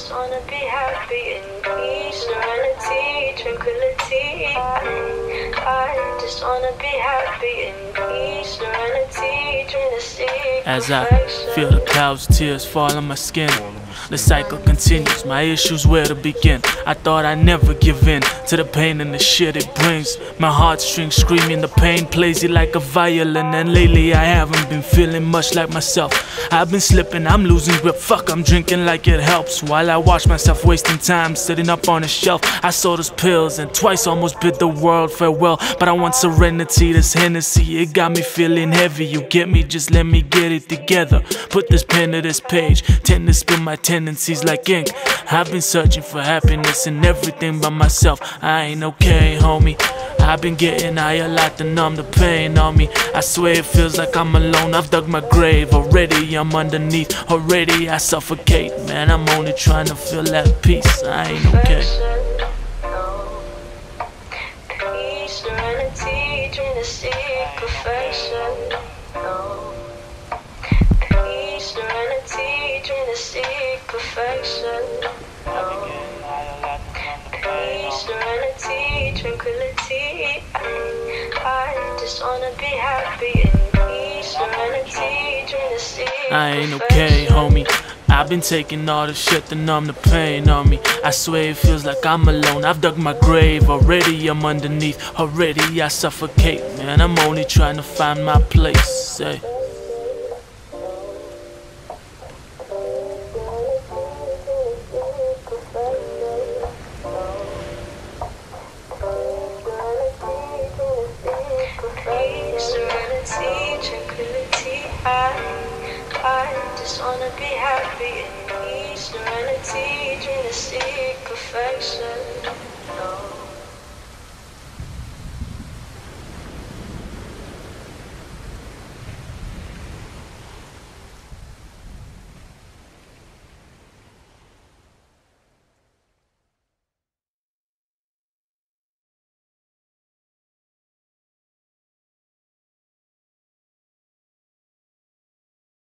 just wanna be happy in peace, serenity, tranquility. I, just wanna be happy in peace, serenity, tranquility. As I feel the clouds, tears fall on my skin. The cycle continues, my issues where to begin. I thought I'd never give in to the pain and the shit it brings. My heartstrings screaming, the pain plays it like a violin. And lately I haven't been feeling much like myself. I've been slipping, I'm losing grip. Fuck, I'm drinking like it helps. While I watch myself wasting time sitting up on a shelf. I saw those pills and twice almost bid the world farewell. But I want serenity, this Hennessy, it got me feeling heavy. You get me, just let me get it together. Put this pen to this page, tend to spill my tendencies like ink. I've been searching for happiness in everything by myself. I ain't okay, homie. I've been getting high a lot to numb the pain on me. I swear it feels like I'm alone. I've dug my grave already. I'm underneath already. I suffocate, man. I'm only trying to feel that peace. I ain't okay. Serenity, perfection. Serenity, tranquility. I, I just wanna be happy peace, serenity, I ain't okay, homie. I've been taking all the shit to numb the pain on me. I swear it feels like I'm alone. I've dug my grave already. I'm underneath already. I suffocate, man. I'm only trying to find my place. Say. Just wanna be happy in peace, serenity, dream to seek perfection.